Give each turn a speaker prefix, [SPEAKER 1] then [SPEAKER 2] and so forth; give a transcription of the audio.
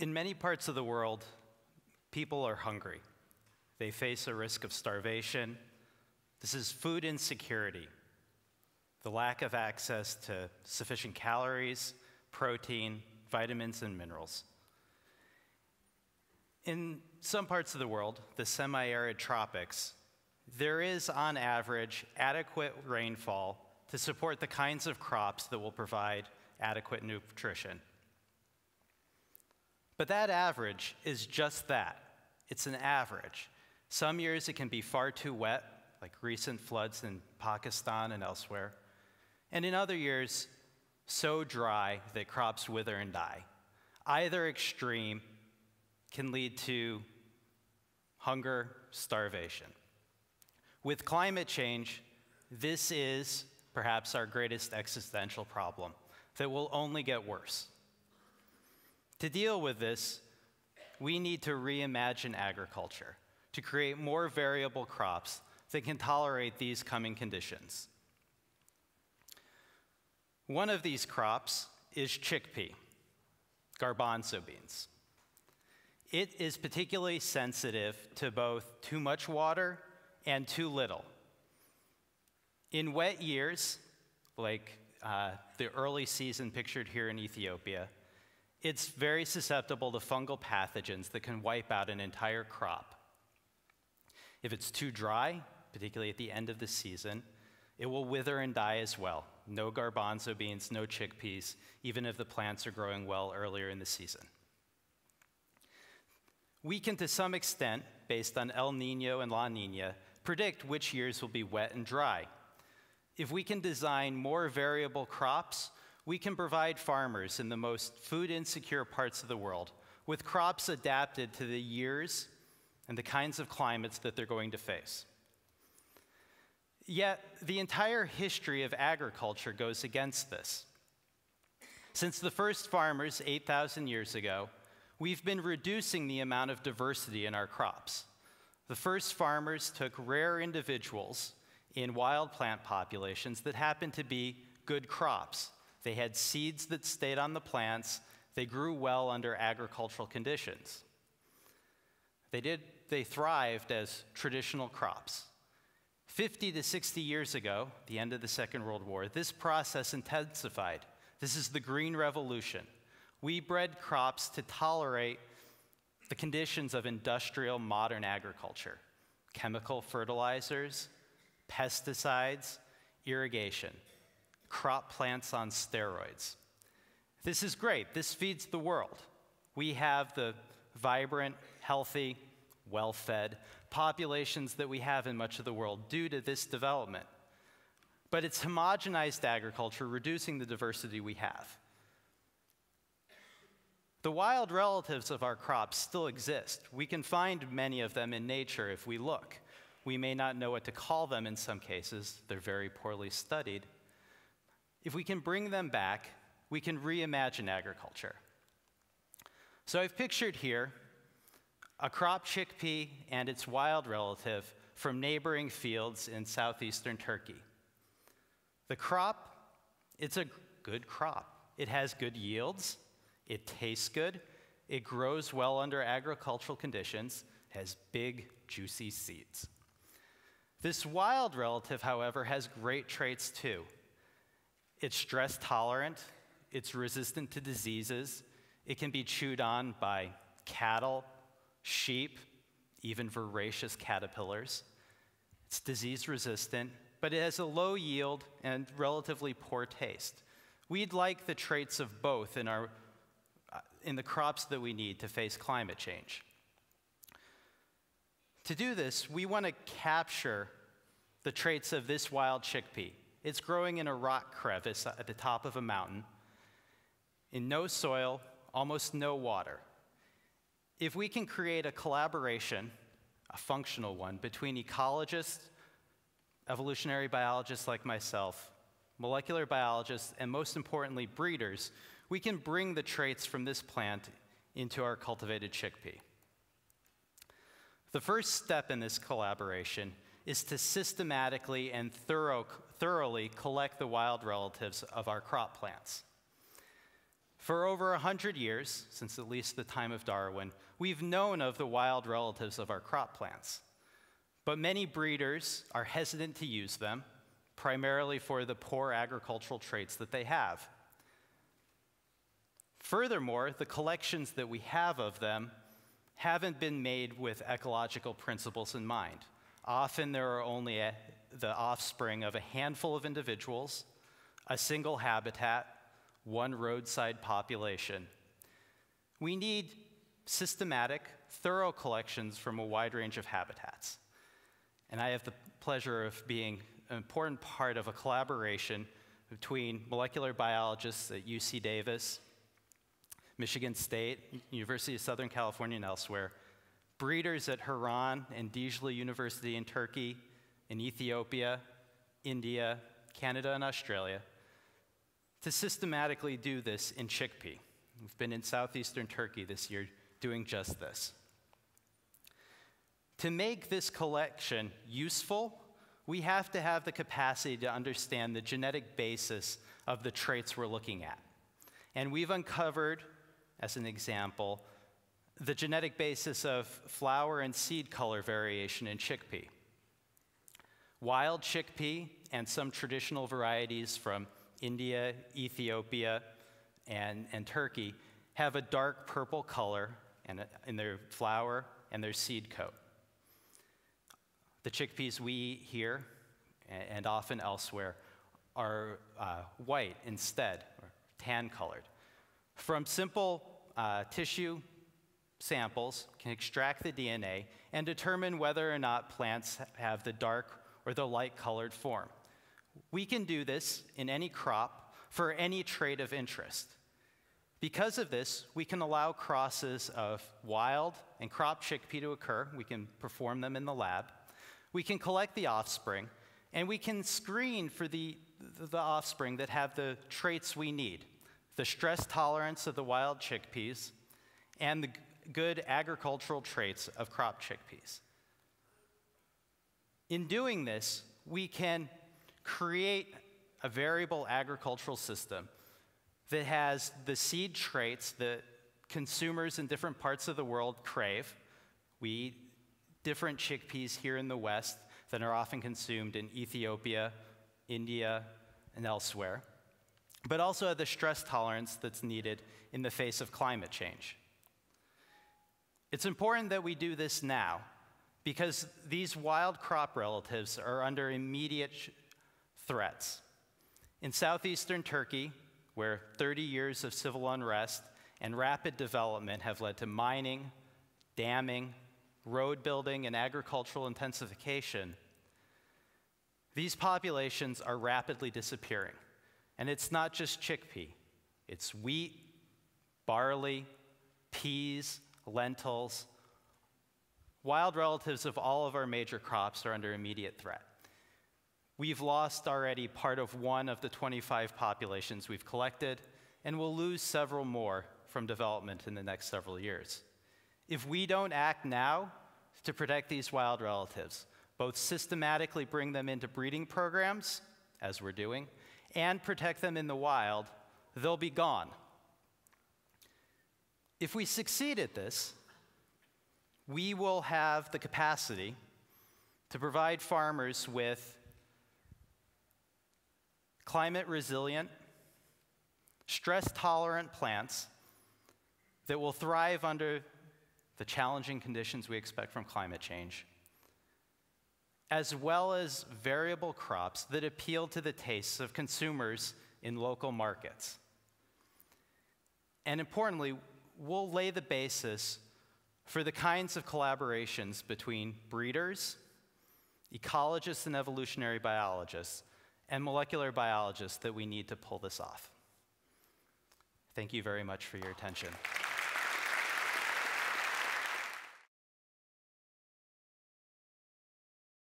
[SPEAKER 1] In many parts of the world, people are hungry. They face a risk of starvation. This is food insecurity, the lack of access to sufficient calories, protein, vitamins, and minerals. In some parts of the world, the semi arid tropics, there is, on average, adequate rainfall to support the kinds of crops that will provide adequate nutrition. But that average is just that it's an average. Some years it can be far too wet, like recent floods in Pakistan and elsewhere. And in other years, so dry that crops wither and die. Either extreme can lead to hunger, starvation. With climate change, this is perhaps our greatest existential problem that will only get worse. To deal with this, we need to reimagine agriculture to create more variable crops that can tolerate these coming conditions. One of these crops is chickpea, garbanzo beans. It is particularly sensitive to both too much water and too little. In wet years, like uh, the early season pictured here in Ethiopia, it's very susceptible to fungal pathogens that can wipe out an entire crop. If it's too dry, particularly at the end of the season, it will wither and die as well. No garbanzo beans, no chickpeas, even if the plants are growing well earlier in the season. We can, to some extent, based on El Nino and La Nina, predict which years will be wet and dry. If we can design more variable crops, we can provide farmers in the most food insecure parts of the world with crops adapted to the years and the kinds of climates that they're going to face. Yet, the entire history of agriculture goes against this. Since the first farmers 8,000 years ago, we've been reducing the amount of diversity in our crops. The first farmers took rare individuals in wild plant populations that happened to be good crops. They had seeds that stayed on the plants, they grew well under agricultural conditions. They, did, they thrived as traditional crops. 50 to 60 years ago, the end of the Second World War, this process intensified. This is the Green Revolution. We bred crops to tolerate the conditions of industrial modern agriculture chemical fertilizers, pesticides, irrigation, crop plants on steroids. This is great. This feeds the world. We have the vibrant, healthy, well fed populations that we have in much of the world due to this development. But it's homogenized agriculture, reducing the diversity we have. The wild relatives of our crops still exist. We can find many of them in nature if we look. We may not know what to call them in some cases, they're very poorly studied. If we can bring them back, we can reimagine agriculture. So I've pictured here a crop chickpea and its wild relative from neighboring fields in southeastern Turkey. The crop, it's a good crop. It has good yields, it tastes good. It grows well under agricultural conditions, has big, juicy seeds. This wild relative, however, has great traits too. It's stress tolerant, it's resistant to diseases, it can be chewed on by cattle, sheep, even voracious caterpillars. It's disease resistant, but it has a low yield and relatively poor taste. We'd like the traits of both in our uh, in the crops that we need to face climate change. To do this, we want to capture the traits of this wild chickpea. It's growing in a rock crevice at the top of a mountain, in no soil, almost no water. If we can create a collaboration, a functional one, between ecologists, evolutionary biologists like myself, molecular biologists, and most importantly, breeders, we can bring the traits from this plant into our cultivated chickpea. The first step in this collaboration is to systematically and thorough, thoroughly collect the wild relatives of our crop plants. For over 100 years, since at least the time of Darwin, we've known of the wild relatives of our crop plants. But many breeders are hesitant to use them, primarily for the poor agricultural traits that they have. Furthermore, the collections that we have of them haven't been made with ecological principles in mind. Often there are only a, the offspring of a handful of individuals, a single habitat, one roadside population. We need systematic, thorough collections from a wide range of habitats. And I have the pleasure of being an important part of a collaboration between molecular biologists at UC Davis, Michigan State, University of Southern California, and elsewhere, breeders at Harran and Dicle University in Turkey, in Ethiopia, India, Canada, and Australia, to systematically do this in chickpea. We've been in southeastern Turkey this year doing just this. To make this collection useful, we have to have the capacity to understand the genetic basis of the traits we're looking at. And we've uncovered, as an example, the genetic basis of flower and seed color variation in chickpea. Wild chickpea and some traditional varieties from India, Ethiopia, and, and Turkey have a dark purple color in, in their flower and their seed coat. The chickpeas we eat here and often elsewhere are uh, white instead, or tan colored. From simple uh, tissue samples, can extract the DNA and determine whether or not plants have the dark or the light colored form. We can do this in any crop for any trait of interest. Because of this, we can allow crosses of wild and crop chickpea to occur. We can perform them in the lab. We can collect the offspring, and we can screen for the, the offspring that have the traits we need the stress tolerance of the wild chickpeas and the good agricultural traits of crop chickpeas. In doing this, we can create a variable agricultural system that has the seed traits that consumers in different parts of the world crave. We eat different chickpeas here in the West than are often consumed in Ethiopia, India, and elsewhere, but also the stress tolerance that's needed in the face of climate change. It's important that we do this now because these wild crop relatives are under immediate threats. In southeastern Turkey, where 30 years of civil unrest and rapid development have led to mining, damming, road building, and agricultural intensification, these populations are rapidly disappearing. And it's not just chickpea, it's wheat, barley, peas, lentils. Wild relatives of all of our major crops are under immediate threat. We've lost already part of one of the 25 populations we've collected, and we'll lose several more from development in the next several years. If we don't act now to protect these wild relatives, both systematically bring them into breeding programs, as we're doing, and protect them in the wild, they'll be gone. If we succeed at this, we will have the capacity to provide farmers with climate resilient, stress tolerant plants that will thrive under the challenging conditions we expect from climate change, as well as variable crops that appeal to the tastes of consumers in local markets. And importantly, we'll lay the basis for the kinds of collaborations between breeders, ecologists, and evolutionary biologists and molecular biologists that we need to pull this off. Thank you very much for your attention.